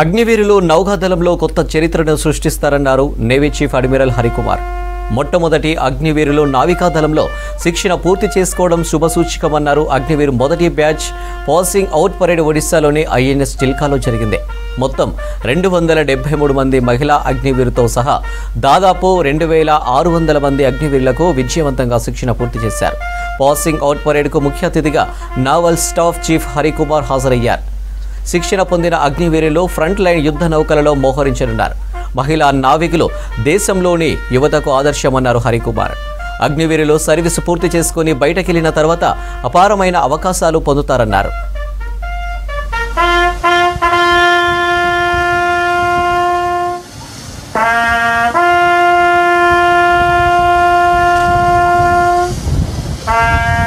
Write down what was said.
అగ్నివీరులు నౌకాదళంలో కొత్త చరిత్రను సృష్టిస్తారన్నారు నేవీ చీఫ్ అడ్మిరల్ హరికుమార్. మొట్టమొదటి అగ్నివీరులు నావికాదళంలో శిక్షణ పూర్తి చేసుకోవడం శుభసూచికమన్నారు అగ్నివీరు మొదటి బ్యాచ్ పాసింగ్ అవుట్ పరేడ్ ఒడిశాలోని ఐఎన్ఎస్ చిల్కాలో జరిగింది. మొత్తం రెండు వందల డెబ్బై మూడు మంది మహిళా అగ్నివీరుతో సహా దాదాపు రెండు వేల ఆరు వందల మంది అగ్నివీరులకు విజయవంతంగా శిక్షణ పూర్తి చేశారు. పాసింగ్ అవుట్ పరేడ్కు ముఖ్య అతిథిగా నావల్ స్టాఫ్ చీఫ్ హరికుమార్ హాజరయ్యారు. శిక్షణ పొందిన అగ్నివీరులు ఫ్రంట్ లైన్ యుద్ధ నౌకలలో మోహరించనున్నారు. మహిళా నావికులు దేశంలోని యువతకు ఆదర్శమన్నారు హరికుమార్. అగ్నివీరులు సర్వీస్ పూర్తి చేసుకుని బయటకెళ్ళిన తర్వాత అపారమైన అవకాశాలు పొందుతారన్నారు. Bye.